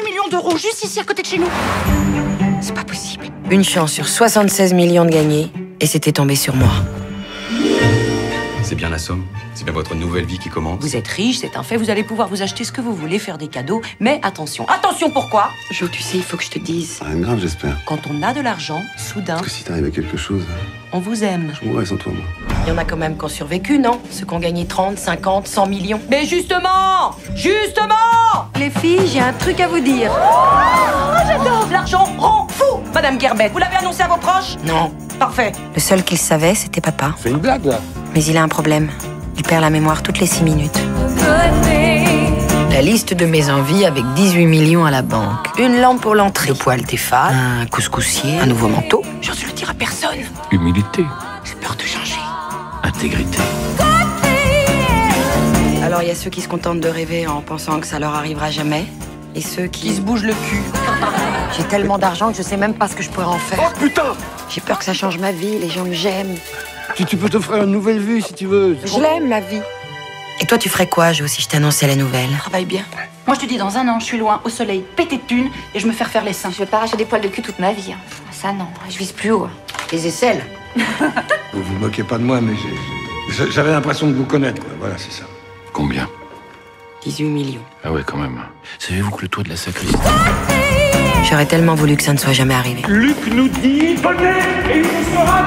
18 millions d'euros juste ici à côté de chez nous. C'est pas possible. Une chance sur 76 millions de gagnés, et c'était tombé sur moi. C'est bien la somme C'est bien votre nouvelle vie qui commence Vous êtes riche, c'est un fait, vous allez pouvoir vous acheter ce que vous voulez, faire des cadeaux, mais attention, attention pourquoi? Jo, tu sais, il faut que je te dise. Rien de grave, j'espère. Quand on a de l'argent, soudain, Parce que si t'arrive à quelque chose, on vous aime. je mourrai sans toi, moi. Il y en a quand même qui ont survécu, non? Ceux qui ont gagné 30, 50, 100 millions. Mais justement Justement Les filles, j'ai un truc à vous dire. J'adore L'argent rend fou Madame Gerbet, vous l'avez annoncé à vos proches? Non. Parfait. Le seul qu'il savait, c'était papa. Fais une blague, là Mais il a un problème. Il perd la mémoire toutes les 6 minutes. La liste de mes envies avec 18 millions à la banque. Une lampe pour l'entrée. Le poêle Tefal. Un couscoussier. Un nouveau manteau. J'ose le dire à personne. Humilité, J'ai peur de changer. intégrité. Alors il y a ceux qui se contentent de rêver en pensant que ça leur arrivera jamais. Et ceux qui... Qui se bouge le cul. J'ai tellement d'argent que je sais même pas ce que je pourrais en faire. Oh putain J'ai peur que ça change ma vie, les gens que j'aime. Tu, tu peux t'offrir une nouvelle vue si tu veux. Je l'aime, ma vie. Et toi, tu ferais quoi, Jo, si je t'annonçais la nouvelle? Travaille bien. Moi, je te dis, dans un an, je suis loin, au soleil, pété de thunes, et je me fais refaire les seins. Je vais pas arracher des poils de cul toute ma vie. hein. Ça non, je vise plus haut. Les aisselles Vous vous moquez pas de moi, mais j'avais l'impression de vous connaître, quoi. Voilà, c'est ça. Combien? 18 millions. Ah ouais, quand même. Savez-vous que le toit de la sacristie... J'aurais tellement voulu que ça ne soit jamais arrivé. Luc nous dit Venez et il vous sera